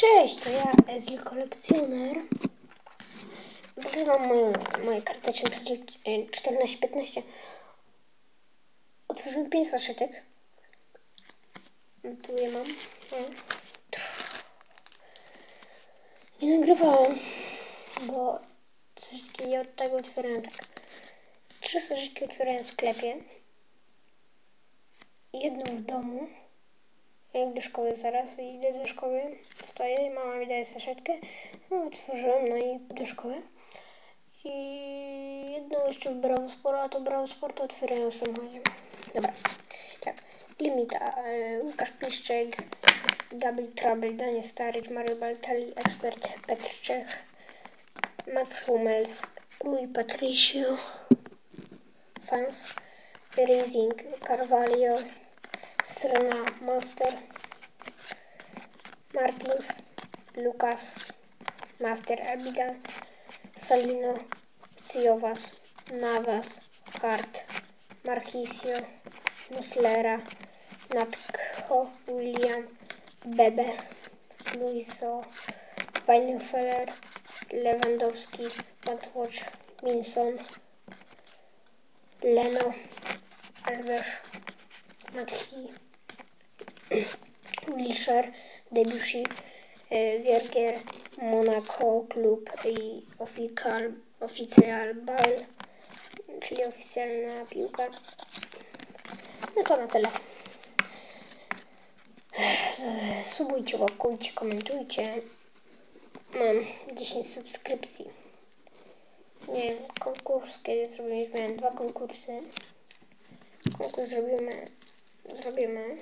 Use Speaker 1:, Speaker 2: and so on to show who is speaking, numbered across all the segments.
Speaker 1: Cześć, to ja, Ezli Kolekcjoner. Wygrywam moje, moje karteczki przez 14-15. Otworzyłem 5 saszetek. Tu je mam. Nie nagrywałem, bo saszetki nie od tego otwierałem tak. Trzy saszetki otwierałem w sklepie. Jedną w domu. Jak do szkoły zaraz idę do szkoły, stoję mama mi daje saszetkę. No, otworzyłem, no i do szkoły. I jedną jeszcze w Brawo Sport, a to Brawo Sport otwierają w samochodzie. Dobra, tak. Limita, e, Łukasz Piszczek, Double Trouble, Daniel Starycz, Mario Baltali, Ekspert, Petr Czech, Mats Hummels, Rui Patricio, Fans, Rising, Carvalho, Strona Master, Martins, Lucas, Master Abida, Salino, Siovas, Navas, Hart, Marquisio, Muslera, Natko, William, Bebe, Luiso, Weinefeller, Lewandowski, Matwatch, Minson, Leno, Alves, Matchi, Wilshire, Debussy, e, Wiergier, Monaco Klub i Oficial, Oficial Ball, czyli oficjalna piłka. No to na tyle. Subujcie, łapkujcie, komentujcie. Mam 10 subskrypcji. Nie wiem, konkurs, kiedy zrobiliśmy, dwa konkursy. Konkurs zrobimy, zrobimy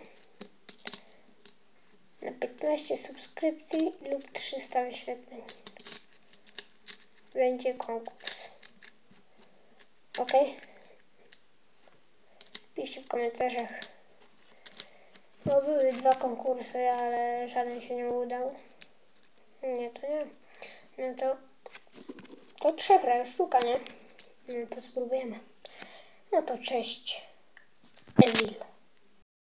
Speaker 1: na 15 subskrypcji lub 300 wyświetleń. Będzie konkurs. Ok? Piszcie w komentarzach. No były dwa konkursy, ale żaden się nie udał. Nie, to nie. No to to trzech już sztuka, nie? No to spróbujemy. No to cześć. Ezil.